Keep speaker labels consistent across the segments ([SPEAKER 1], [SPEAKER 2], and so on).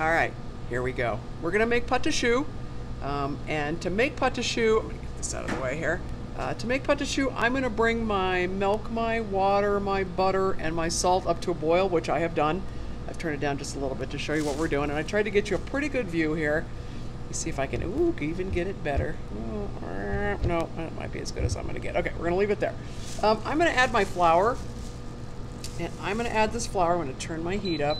[SPEAKER 1] All right, here we go. We're gonna make choux. Um, and to make choux, I'm gonna get this out of the way here. Uh, to make choux, I'm gonna bring my milk, my water, my butter, and my salt up to a boil, which I have done. I've turned it down just a little bit to show you what we're doing, and I tried to get you a pretty good view here. Let me see if I can, ooh, even get it better. No, it might be as good as I'm gonna get. Okay, we're gonna leave it there. Um, I'm gonna add my flour, and I'm gonna add this flour. I'm gonna turn my heat up.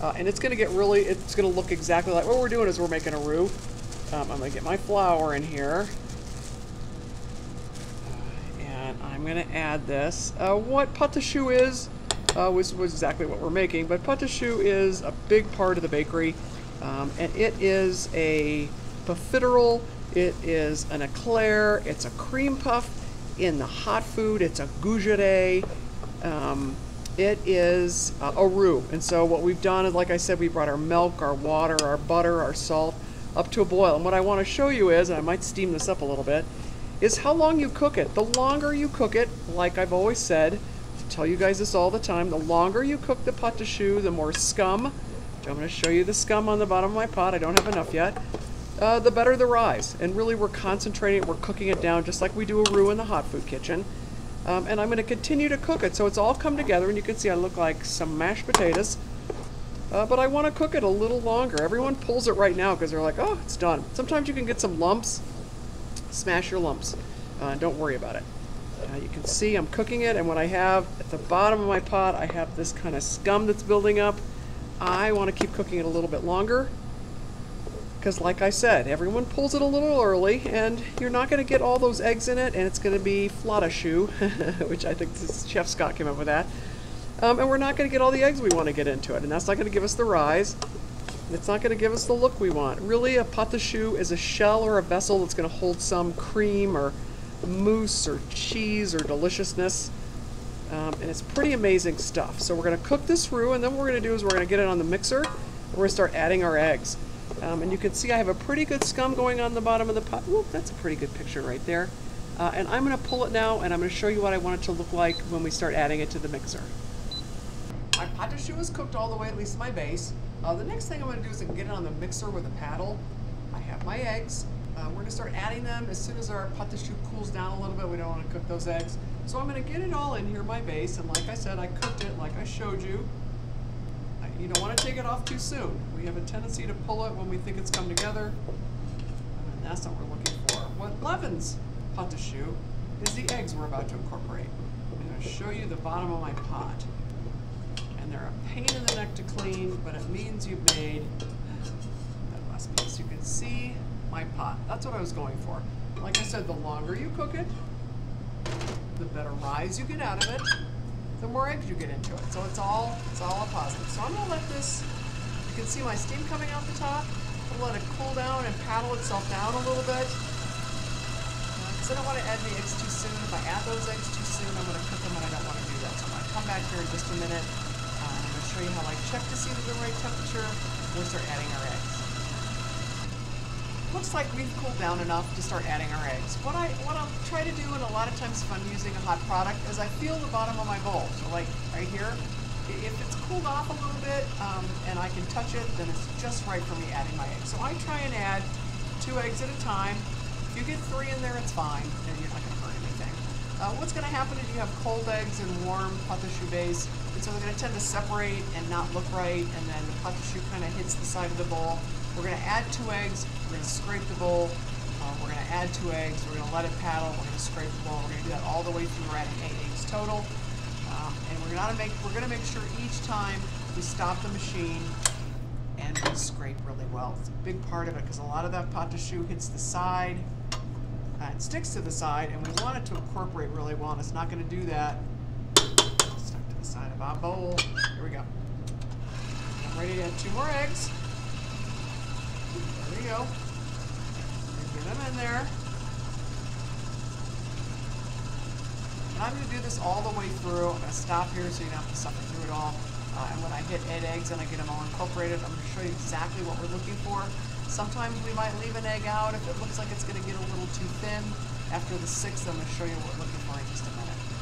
[SPEAKER 1] Uh, and it's going to get really, it's going to look exactly like, what we're doing is we're making a roux. Um, I'm going to get my flour in here. And I'm going to add this. Uh, what pâte choux is, uh, was, was exactly what we're making, but pâte choux is a big part of the bakery. Um, and it is a profiterole, it is an eclair, it's a cream puff. In the hot food, it's a gougere. Um, it is uh, a roux. And so what we've done is, like I said, we brought our milk, our water, our butter, our salt up to a boil. And what I want to show you is, and I might steam this up a little bit, is how long you cook it. The longer you cook it, like I've always said, I tell you guys this all the time, the longer you cook the pâte de choux, the more scum, I'm going to show you the scum on the bottom of my pot, I don't have enough yet, uh, the better the rise. And really we're concentrating, we're cooking it down just like we do a roux in the hot food kitchen. Um, and I'm going to continue to cook it. So it's all come together, and you can see I look like some mashed potatoes. Uh, but I want to cook it a little longer. Everyone pulls it right now because they're like, oh, it's done. Sometimes you can get some lumps. Smash your lumps. Uh, don't worry about it. Uh, you can see I'm cooking it, and what I have at the bottom of my pot, I have this kind of scum that's building up. I want to keep cooking it a little bit longer because like I said, everyone pulls it a little early, and you're not going to get all those eggs in it, and it's going to be flotta shoe, which I think Chef Scott came up with that. Um, and we're not going to get all the eggs we want to get into it, and that's not going to give us the rise. It's not going to give us the look we want. Really, a pâte de choux is a shell or a vessel that's going to hold some cream or mousse or cheese or deliciousness. Um, and it's pretty amazing stuff. So we're going to cook this through, and then what we're going to do is we're going to get it on the mixer, and we're going to start adding our eggs. Um, and you can see I have a pretty good scum going on the bottom of the pot. That's a pretty good picture right there. Uh, and I'm going to pull it now and I'm going to show you what I want it to look like when we start adding it to the mixer. My pâte de choux is cooked all the way, at least my base. Uh, the next thing I'm going to do is get it on the mixer with a paddle. I have my eggs. Uh, we're going to start adding them as soon as our pâte de choux cools down a little bit. We don't want to cook those eggs. So I'm going to get it all in here, my base. And like I said, I cooked it like I showed you you don't want to take it off too soon. We have a tendency to pull it when we think it's come together, and that's not what we're looking for. What leavens pâte de choux is the eggs we're about to incorporate. I'm going to show you the bottom of my pot. And they're a pain in the neck to clean, but it means you've made that last piece. You can see my pot. That's what I was going for. Like I said, the longer you cook it, the better rise you get out of it, the more eggs you get into it. So it's all it's all a positive. So I'm gonna let this, you can see my steam coming out the top. I'll let it cool down and paddle itself down a little bit. Because I don't want to add the eggs too soon. If I add those eggs too soon, I'm going to cook them and I don't want to do that. So I'm to come back here in just a minute. Uh, I'm to show you how I check to see that the right temperature. We'll start adding our eggs looks like we've cooled down enough to start adding our eggs. What I what I'll try to do, and a lot of times if I'm using a hot product, is I feel the bottom of my bowl. So like right here, if it's cooled off a little bit um, and I can touch it, then it's just right for me adding my eggs. So I try and add two eggs at a time. If you get three in there, it's fine, and you're not going to hurt anything. Uh, what's going to happen is you have cold eggs and warm pâte base, and so they're going to tend to separate and not look right, and then the pâte kind of hits the side of the bowl. We're going to add two eggs, we're going to scrape the bowl, uh, we're going to add two eggs, we're going to let it paddle, we're going to scrape the bowl, we're going to do that all the way through, we're adding eight eggs total. Um, and we're going to make we're going to make sure each time we stop the machine and we scrape really well. It's a big part of it because a lot of that pâte de choux hits the side uh, and sticks to the side, and we want it to incorporate really well, and it's not going to do that. Stuck to the side of our bowl. Here we go. I'm ready to add two more eggs go. Get them in there. And I'm going to do this all the way through. I'm going to stop here so you don't have to suffer through it all. Uh, and when I hit egg eggs and I get them all incorporated, I'm going to show you exactly what we're looking for. Sometimes we might leave an egg out if it looks like it's going to get a little too thin. After the sixth, I'm going to show you what we're looking for in just a minute.